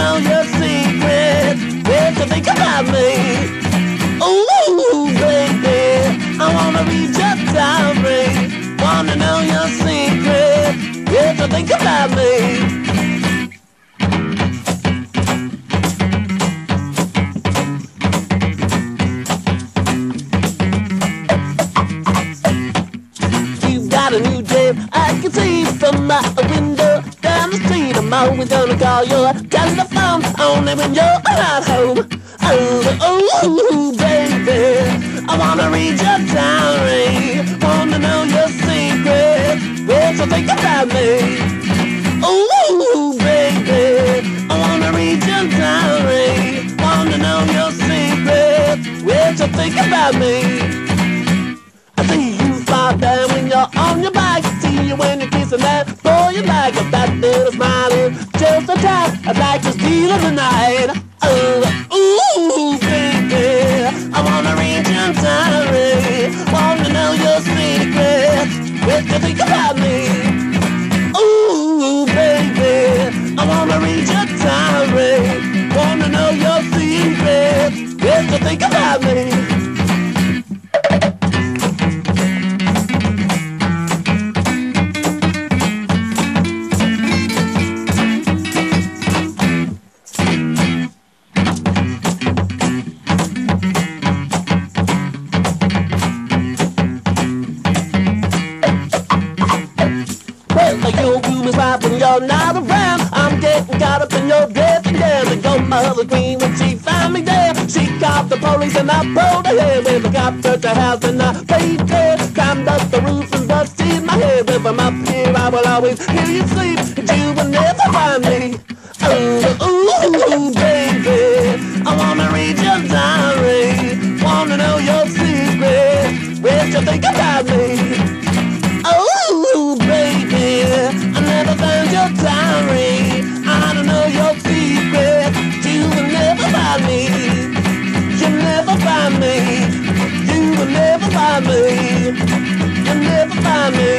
know your secret What you think about me. Ooh, baby, I wanna be just diary. Wanna know your secret What you think about me. a new day. I can see from my window. I'm always gonna call your telephone only when you're not home. Oh, oh, baby, I wanna read your diary, wanna know your secrets. What you think about me? Oh, baby, I wanna read your diary, wanna know your secrets. What you think about me? I see you fly down when you're on your bike. See you when you're kissing that you like. If that little smile is just a tap, I'd like to steal the night. Oh, ooh, baby, I wanna your diary. Wanna know your secrets. What you think about me? Ooh, baby, I wanna your diary. Wanna know your secrets. What you think about me? You're not around. I'm getting caught up in your dressing gown. And your mother queen when she found me there. She called the police and I pulled hair. When the cop searched the house and I paid there. Climbed up the roof and busted my head. If I'm up here, I will always hear you sleep. And you will never find me. Oh, ooh, baby. I wanna read your diary. Wanna know your secret. What you think about find me. You will never find me. You'll never find me.